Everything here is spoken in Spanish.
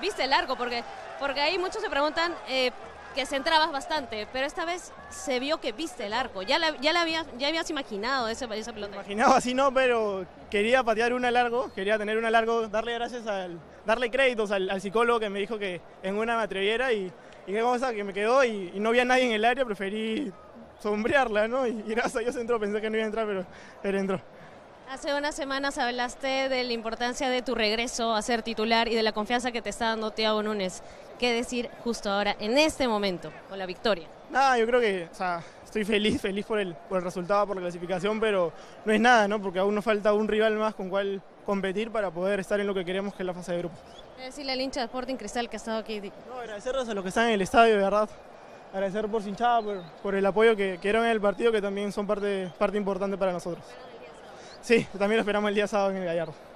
viste el arco, porque, porque ahí muchos se preguntan eh, que centrabas bastante, pero esta vez se vio que viste el arco. Ya ya la habías, ya habías imaginado ese, esa pelota. Imaginaba así no, pero quería patear una largo, quería tener una largo, darle gracias al, darle créditos al, psicólogo que me dijo que en una me atreviera y, qué cosa que me quedó y, y no había nadie en el área, preferí sombrearla, ¿no? Y, y gracias a Dios entró, pensé que no iba a entrar, pero, pero entró. Hace unas semanas hablaste de la importancia de tu regreso a ser titular y de la confianza que te está dando Thiago Núñez. ¿Qué decir justo ahora, en este momento, con la victoria? Nada, yo creo que, o sea, estoy feliz, feliz por el, por el resultado, por la clasificación, pero no es nada, ¿no? Porque aún nos falta un rival más con cual competir para poder estar en lo que queremos, que es la fase de grupo. ¿Qué decirle al hincha de Sporting Cristal que ha estado aquí? No, agradecerles a los que están en el estadio, de verdad. Agradecer por su hinchada, por, por el apoyo que, que dieron en el partido, que también son parte, parte importante para nosotros. Sí, también lo esperamos el día sábado en el Gallardo.